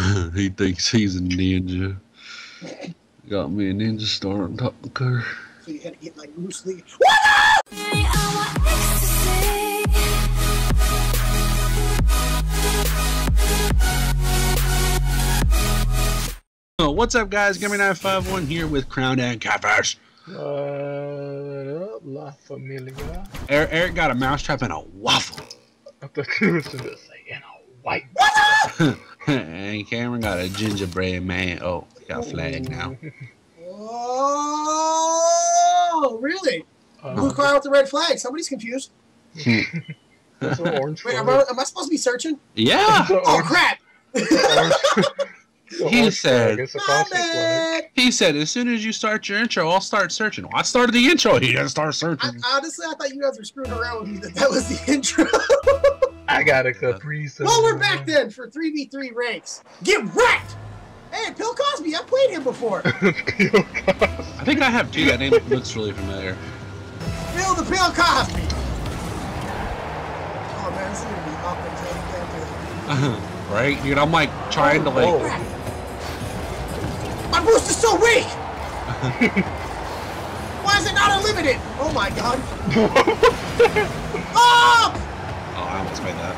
he thinks he's a ninja. Got me a ninja star on top of the car. So you had to get like Bruce Lee. Oh, what's up, guys? Gummy951 here with Crown and Catfish. What up, La Familia? Eric, Eric got a mousetrap and a waffle. I thought you was gonna say in a white. and Cameron got a gingerbread man. Oh, got a flag now. Oh, really? Blue Uh, car with the red flag. Somebody's confused. it's an orange Wait, am. I, am I supposed to be searching? Yeah, Oh orange- crap! it's orange- it's He said- flag. It's a My Cosmic flag. bad. he said as soon as you start your intro, I'll start searching. Well, I started the intro. He didn't start I, searching. honestly, I thought you guys were screwing around with me. That that was the intro. I got a Caprice. well, we're back then for three v three ranks. Get wrecked! Hey, Bill Cosby. I played him before. I think I have two. That name looks really familiar. Bill the Bill Cosby. Oh man, this is gonna be awkward. Trying to right, dude? I'm like trying to like. Oh. Crap. My boost is so weak! Why is it not unlimited? Oh my god. oh! I almost made that.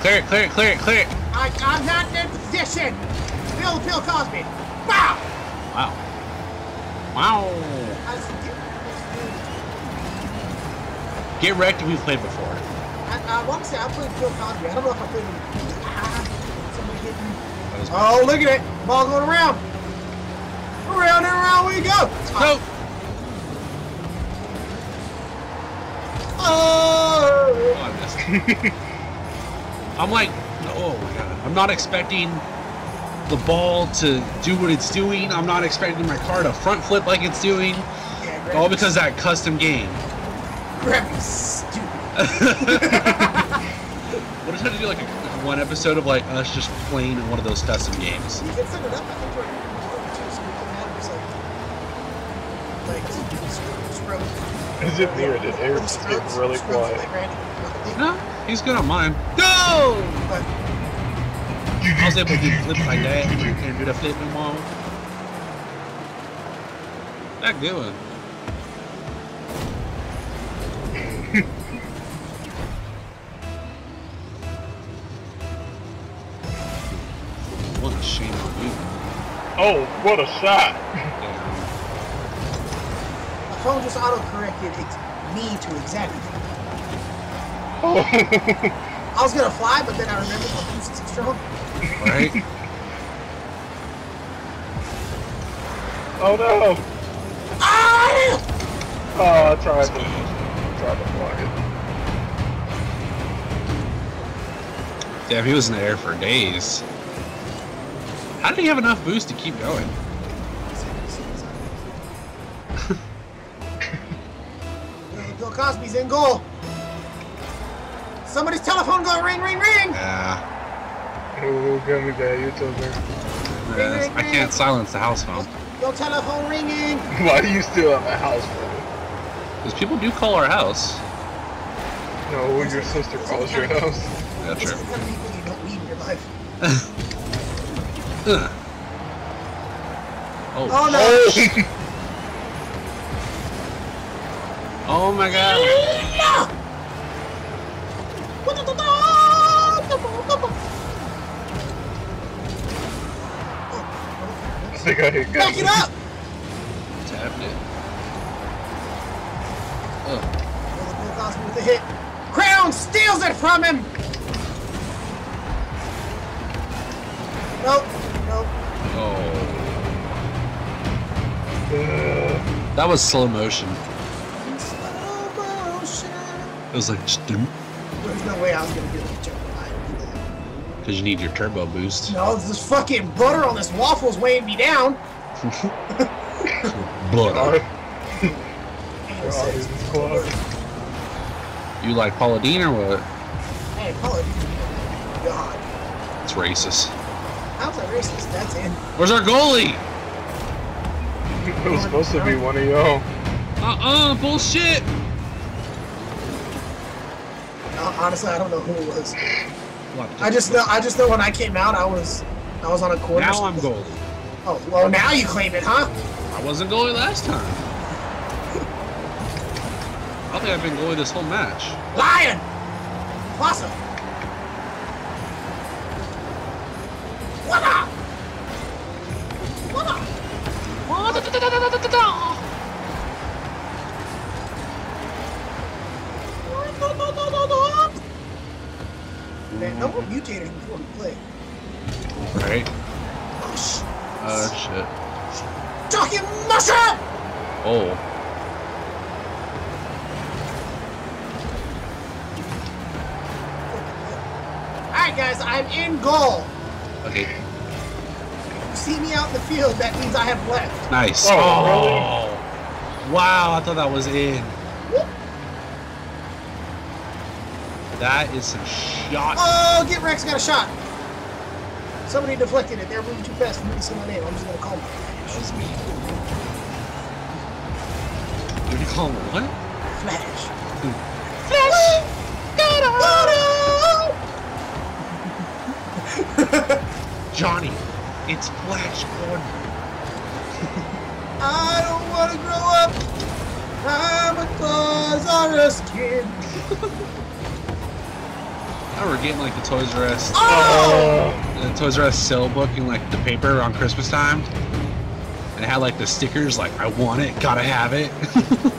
Clear it, clear it, clear it, clear it. I, I'm not in position! Bill Bill Cosby! Wow! Wow. Wow. Get wrecked if we've played before. I, I want to say I played Bill Cosby. I don't know if I played him. Ah, somebody hit me. Oh, look at it! Ball going around! Around and around we go! No. Oh! Oh. I'm like, oh my god. I'm not expecting the ball to do what it's doing. I'm not expecting my car to front flip like it's doing. Yeah, All because of that custom game. Stupid. What if I had to do like a, one episode of like us just playing in one of those custom games? You can set it up. I think we're two so we can have just like like scrub, scrub. Is it me or did Eric get really quiet? No, he's good on mine. Go! But I was able to do flips like that and do the flipping wall. That good one. What a shame on you. Oh, what a shot! Damn. my phone just auto corrected me to exactly. Oh. I was gonna fly, but then I remembered my boost is strong. Right? oh no! Ah! Oh, I tried to, tried to block it. Damn, he was in the air for days. How did he have enough boost to keep going? Bill Cosby's in goal. Somebody's telephone going ring, ring, ring. Yeah. Oh, gummy bear, YouTuber. Yes, I can't silence the house phone. Your telephone ringing. Why do you still have a house, phone? Because people do call our house. No, your sister calls your house. Yeah, This true. is the people you don't need in your life. Ugh. Oh, Oh no! Oh my god. I think I hit Back gummy. it up! Tapped it. Ugh. With a hit. Crown steals it from him! Nope. Nope. Oh. Uh, That was slow motion. Slow motion. It was like, just doom. There's no way I was gonna do the jump behind him. Because you need your turbo boost. No, this fucking butter on this waffle's weighing me down. Butter. God, And God, says, this is close. You like Paula Deen or what? Hey, Paul, God. It's racist. How's that racist? That's in. Where's our goalie? It was supposed to be one of y'all. Uh-uh, bullshit. Honestly, I don't know who it was. We'll I just know. I just know when I came out, I was, I was on a corner. Now I'm goalie. Oh well, now you claim it, huh? I wasn't goalie last time. I think I've been goalie this whole match. Lion. Plaza. What up? What up? Man, no more before we play. Right? Oh, sh- Uh, shit. Talking mushroom! Oh. Alright guys, I'm in goal. Okay. You see me out in the field, that means I have left. Nice. Oh, Oh. Wow, I thought that was in. That is some shot. Oh, get Rex got a shot. Somebody deflected it. They're moving too fast for me to see my name. I'm just gonna call him. That was me. What do you call him? What? Flash. Hmm. Johnny. It's Flash Gordon. I don't want to grow up. I'm a Toys R Us kid. I remember getting like the Toys R Us, Oh! the Toys R Us sale book and like the paper around Christmas time, and it had like the stickers like I want it, gotta have it.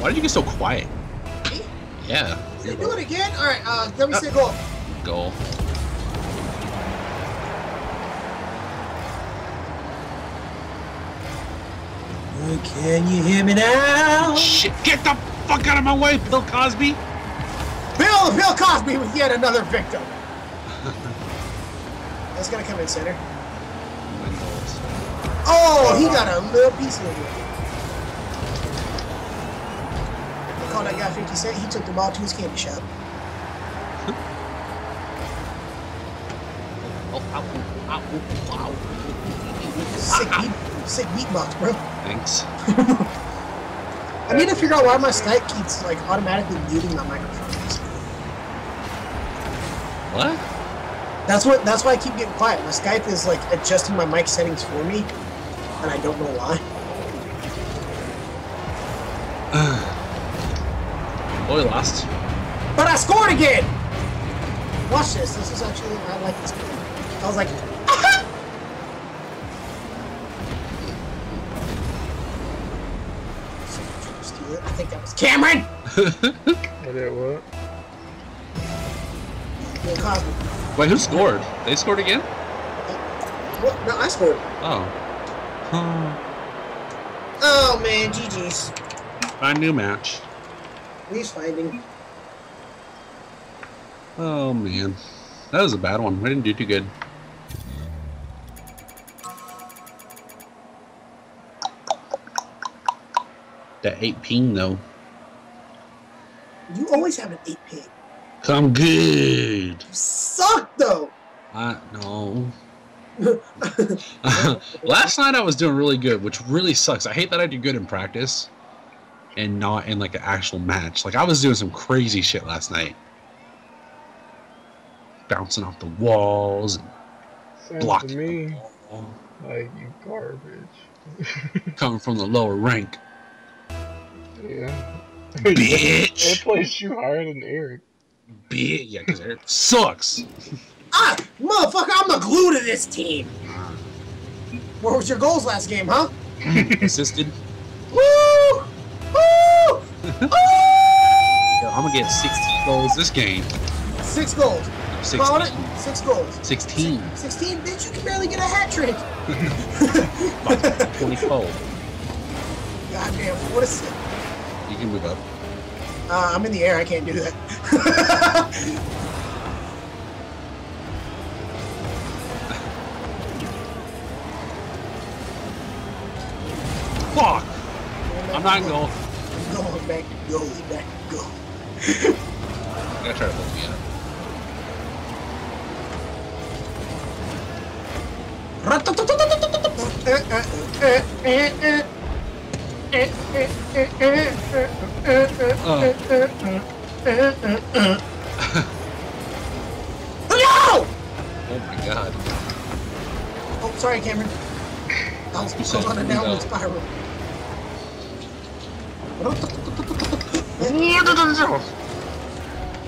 Why did you get so quiet? Me? Yeah. Say, do it again. All right. Uh, let me say goal. Goal. Can you hear me now? Shit! Get the fuck out of my way, Bill Cosby! Bill, Bill Cosby with yet another victim. That's gonna come in center. Oh, he got a little piece of it. They call that guy 50 Cent. He took the ball to his candy shop. Oh, ow, ow, ow, ow. Sick beat, sick beatbox, bro. Thanks. I need to figure out why my Skype keeps like automatically muting my microphone. What? That's what. That's why I keep getting quiet. My Skype is like adjusting my mic settings for me, and I don't know why. Boy, lost. But I scored again. Watch this. This is actually I like this. Game. I was like, think that was Cameron. I did what? Wait, who scored? They scored again? What? No, I scored. Oh. Huh. Oh man, GG's. Find new match. He's finding. Oh man. That was a bad one. We didn't do too good. That 8 ping though. You always have an eight pig. Come good. You suck though. I know. Last night I was doing really good, which really sucks. I hate that I do good in practice and not in like an actual match. Like I was doing some crazy shit last night. Bouncing off the walls and Sounds blocking to the me like you garbage. coming from the lower rank. Yeah. Bitch. It placed you higher than Eric. Bitch. Yeah, because Eric sucks. Ah, motherfucker! I'm the glue to this team. What was your goals last game, huh? Assisted. Woo! Woo! Woo! Yo, I'm gonna get 16 goals this game. Six goals. No, Call it 16. six goals. 16. 16? Bitch, you can barely get a hat trick. About 24. Goddamn, what a sick. You can move up. Uh, I'm in the air, I can't do that. Fuck! I'm not in goal. I'm going back to goalie, back to goal. I gotta try to hold me up. Uh, uh, uh, Oh, no! Oh my god. Oh, sorry, Cameron. I was, I was on a downward spiral.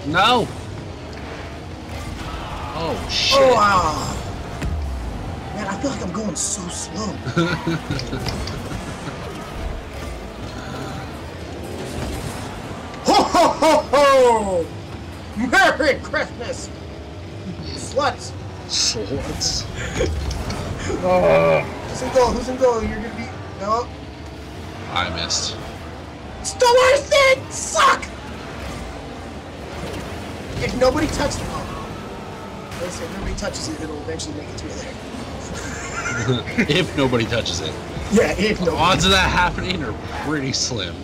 No! Oh shit. Oh, wow. Man, I feel like I'm going so slow. ho ho ho! Merry Christmas! Sluts! Sluts. Uh, Who's in goal? Who's in goal? You're gonna be. No. I missed. It's the worst thing! Suck! If nobody touches it, oh. Listen, if nobody touches it, it'll eventually make it to there. if nobody touches it. Yeah, if The odds of that happening are pretty slim.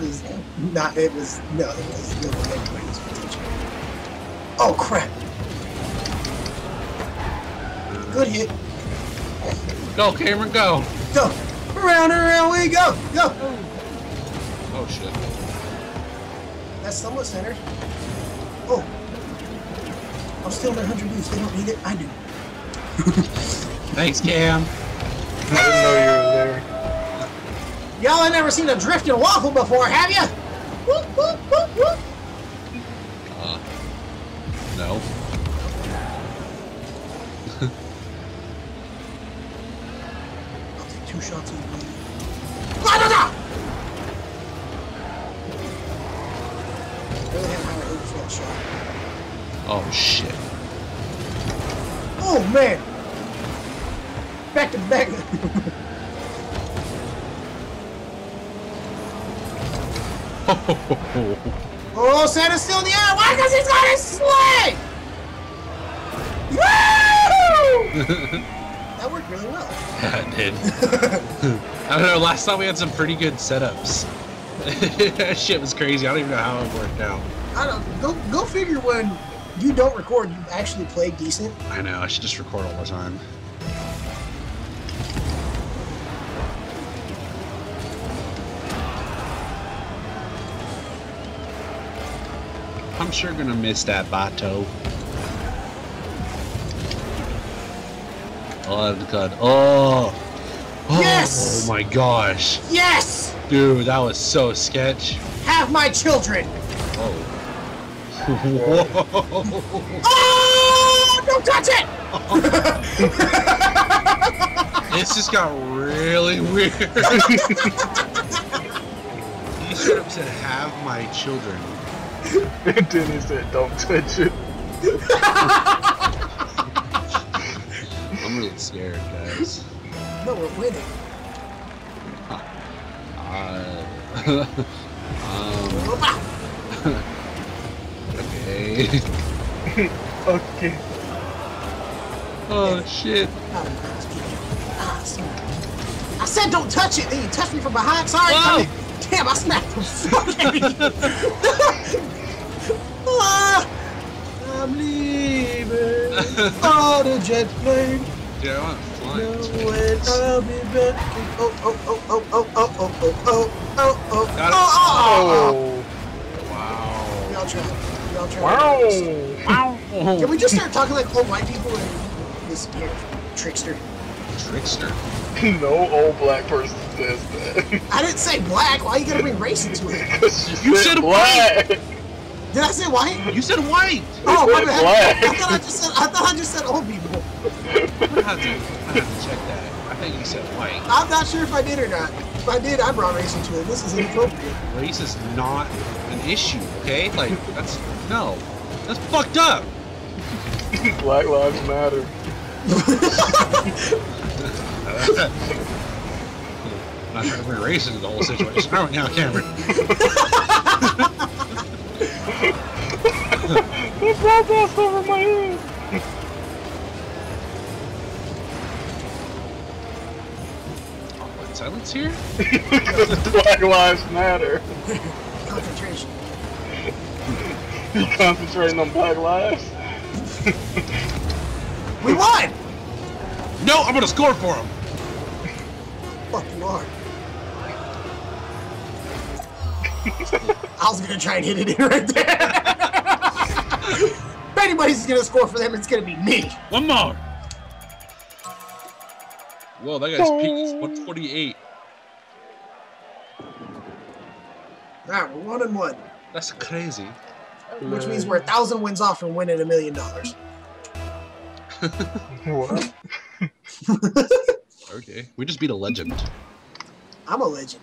Was not. It was no. It was no one anybody was paying attention. Oh crap! Good hit. Go, Cameron, go! Go around and around we go. Go. Oh shit. That's somewhat centered. Oh. I'm still their 100 boost. They don't need it. I do. Thanks, Cam. I didn't know you. Y'all ain't never seen a drifting waffle before, have you? Whoop, whoop, whoop, whoop. Uh, no. I'll take two shots Santa's still in the air. Why? Because he's got his sleigh! Woo! that worked really well. Yeah, it did. I don't know. Last time we had some pretty good setups. that shit was crazy. I don't even know how it worked out. I don't go go figure when you don't record, you actually play decent. I know. I should just record all the time. I'm sure gonna miss that Bato. Oh, good. Oh. oh. Yes! Oh my gosh. Yes! Dude, that was so sketch. Have my children! Oh. Whoa. Oh! Don't touch it! This just got really weird. he straight up said, have my children. And then he said, don't touch it. I'm really scared, guys. No, we're winning. Uh, um, okay. Okay. Oh, shit. Ah. I said don't touch it, then you touched me from behind. Sorry. Whoa! Damn, I smacked the fuck out of you. Ah, I'm leaving on a jet plane. Dude, I want to fly. Knowing I'll be back. Oh, oh, oh, oh, oh, oh, oh, oh, oh, oh, oh, Got it. oh, oh, oh, Oh. Wow. Y'all try. Y'all try. Wow. Can we just start talking like old white people and this here trickster? Trickster. No old black person says that. I didn't say black. Why are you gotta bring race into it? 'Cause You said black. Did I say white? You said white. Oh, my bad. black. I thought I just said. I thought I just said old people. I have to, I have to check that. I think you said white. I'm not sure if I did or not. If I did, I brought race into it. This is inappropriate. Race is not an issue, okay? Like, that's, no. That's fucked up. Black lives matter. I'm not trying to bring race into the whole situation right now, Cameron. There's black ass over my head. Oh, Awkward silence here? Because Black lives matter. Concentration. You concentrating on black lives? We won. No, I'm gonna score for him. Fuck you are. I was gonna try and hit it in right there. If anybody's gonna score for them, it's gonna be me. One more. Whoa, that guy's peaked 148. Alright, we're one and one. That's crazy. Which means we're a thousand wins off from winning a million dollars. What? Okay. We just beat a legend. I'm a legend.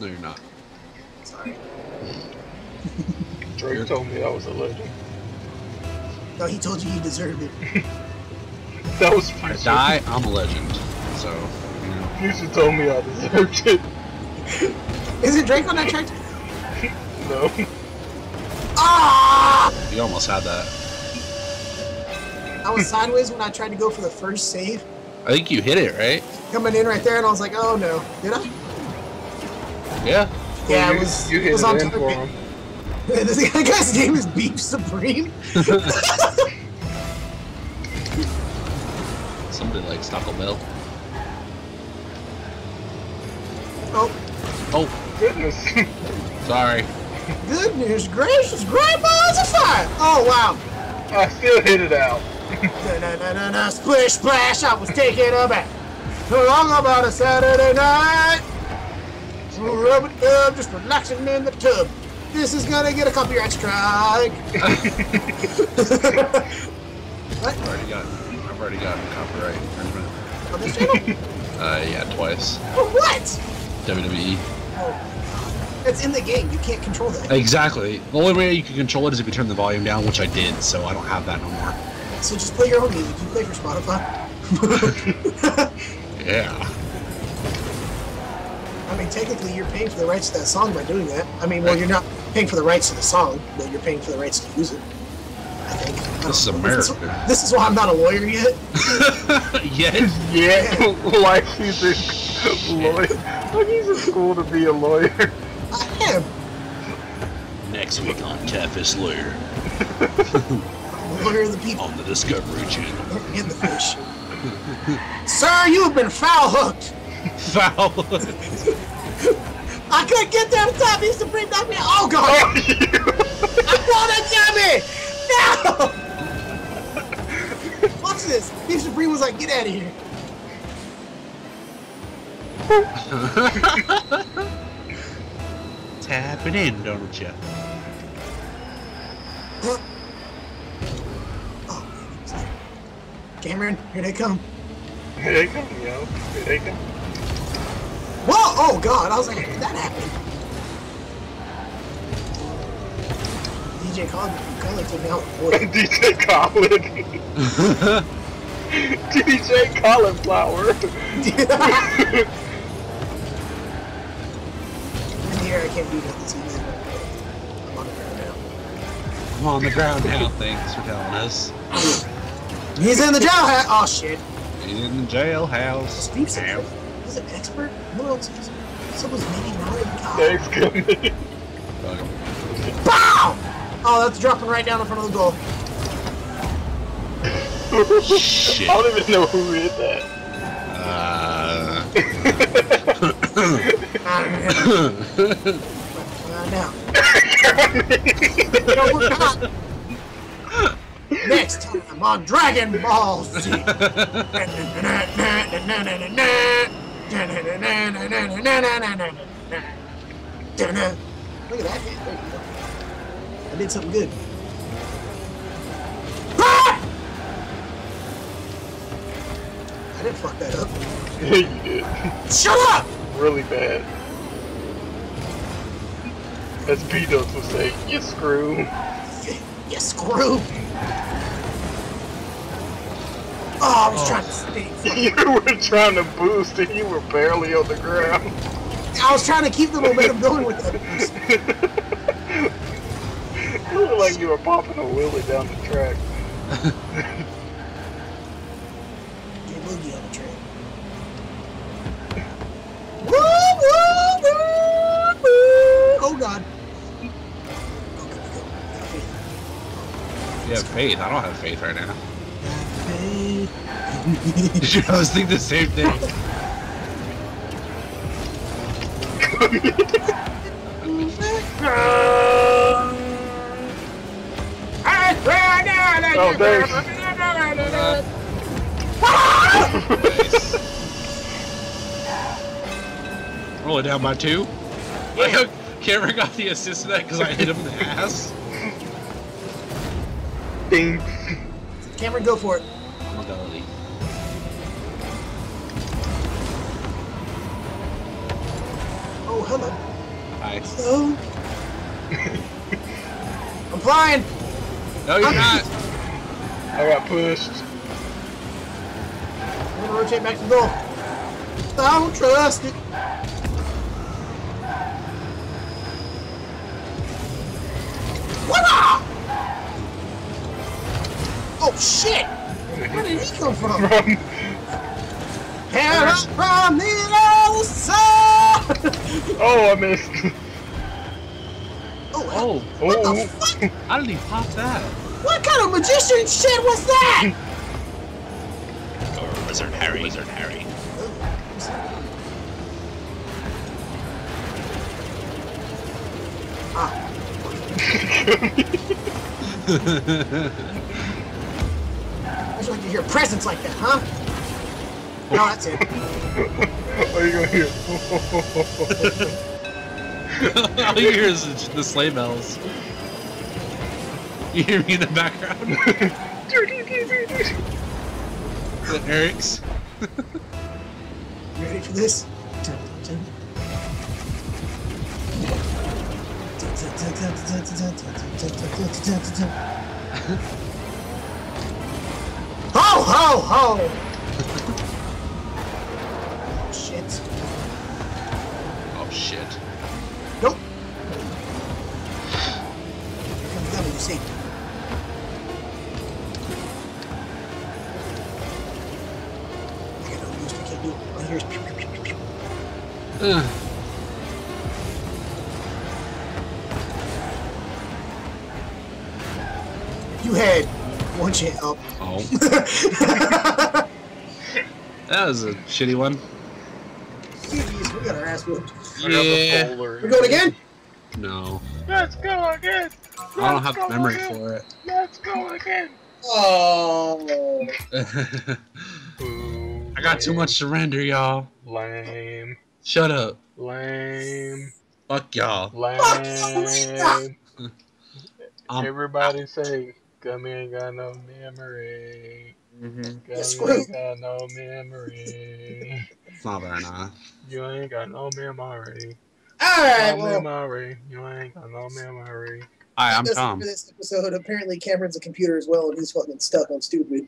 No, you're not. Sorry. Drake told me I was a legend. No, he told you you deserved it. That was If I Future. die, I'm a legend. So, you know. Future told me I deserved it. Is it Drake on that track? No. Ah! You almost had that. I was sideways when I tried to go for the first save. I think you hit it, right? Coming in right there, and I was like, oh no. Did I? Yeah. Yeah, you, it was, You it hit was it on in for target. Him. this guy's name is Beef Supreme. Somebody likes Taco Bell. Oh, Oh, Goodness. sorry. goodness gracious, grandma's a fire! Oh, wow. I still hit it out. Na, na, na, na, na, splish splash, I was taking a bath. Along about a Saturday night. Rub it up, just relaxing in the tub. This is gonna get a copyright strike. what? I've already got, I've already got copyright infringement. On this channel? Uh, yeah, twice. For what? WWE. Oh, it's in the game. You can't control that. Exactly. The only way you can control it is if you turn the volume down, which I did, so I don't have that no more. So just play your own music. You play for Spotify. Yeah. I mean, technically, you're paying for the rights to that song by doing that. I mean, well, you're not paying for the rights to the song, but you're paying for the rights to use it. I think. I This is. America. This is why I'm not a lawyer yet. yeah. Yeah, like he's a lawyer. Like he's in school to be a lawyer. I am. Next week on Catfish Lawyer lawyer of the people on the Discovery Channel. and the fish. Sir, you have been foul hooked. Foul. I couldn't get there in time. He's supreme knocked me out. Oh, God. Oh, I thought it got me. No. Watch this. Beef Supreme was like, get out of here. Tap it in, don't you? Oh. Cameron, here they come. Here they come, yo. Here they come. Whoa! Oh God! I was like, how did that happen? DJ Khaled, Khaled took me out with a DJ Colin. DJ Cauliflower. In the air, I can't do nothing. See that? I'm on the ground now. I'm on the ground now, thanks for telling us. He's in the jailhouse. Oh shit! He's in the jailhouse. Steve said An expert. What else is? Someone's. God. Thanks. Bow! Oh, that's dropping right down in front of the goal. Shit. I don't even know who hit that. Uh, Uh, now. no, we're not. Next time on Dragon Ball Z. Look at that. There you go. I did something good. I didn't fuck that up. Yeah, you did. Shut up! Really bad. As B-Dubs would say, you screw. You, you screw. Oh, I was trying to stay. You were trying to boost and you were barely on the ground. I was trying to keep the momentum going with that. boost. You look like you were popping a wheelie down the track. Get Boogie on the train. Woo, woo, woo, woo. Oh, God. You have faith. I don't have faith right now. Faith. Did you I was thinking the same thing? Oh, thanks. Roll it down by two. Like how Cameron got the assist to that because I hit him in the ass. Ding. Cameron, go for it. Modality. Oh, hello. Hi. Hello. I'm flying. No, you're not. I got pushed. I'm gonna rotate back to the goal. I don't trust it. Voila! Oh shit! Where did he come from? Hair up from the other side! Oh, I missed. Oh, Oh, what Oh. the fuck? how did he pop that? What kind of magician shit was that? Or Wizard Harry. Wizard Harry. Ah, I just like to hear presents like that, huh? No, that's it. What are you going here? All you hear is the sleigh bells. You hear me in the background? the Eric's. You ready for this? Dun, dun, dun. Ho ho ho! You had one chance. Oh. Oh, that was a shitty one. Jeez, we got our ass whooped. I got the Yeah. polar. We're going again? No, Let's go again. I don't have memory for it. Let's go again. Oh. I got too much surrender, y'all. Lame. Shut up. Lame. Fuck y'all. Lame. Everybody say, Gummy ain't got no memory. Mm-hmm. Gummy ain't got no memory. It's not very nice. You ain't got no memory. Alright, No well. memory. You ain't got no memory. Hi, I'm that's Tom. For this episode, apparently Cameron's a computer as well, and he's fucking stuck on stupid.